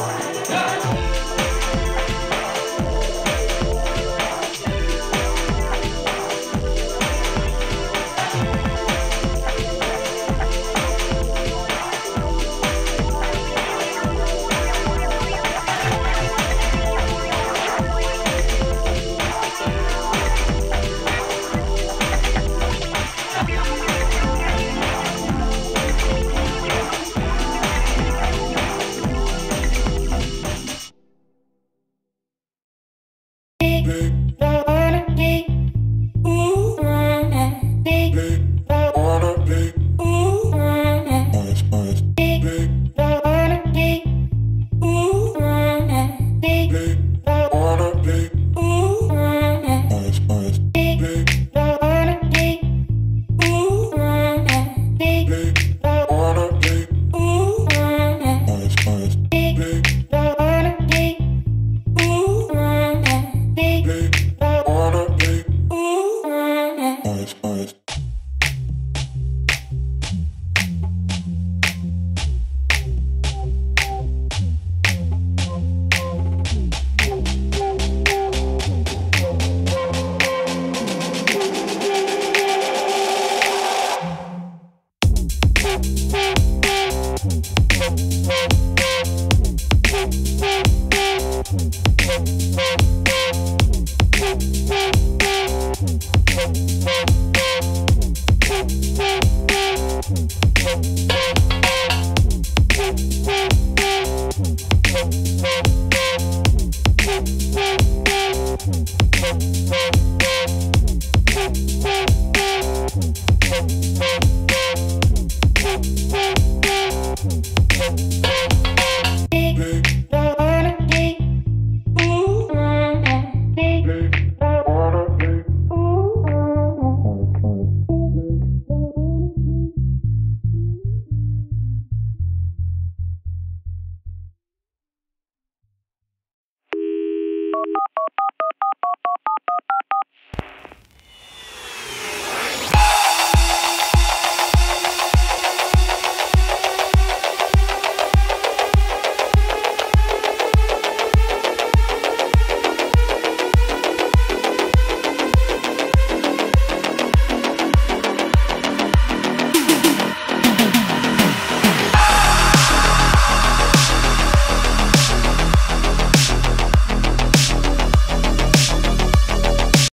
Bye.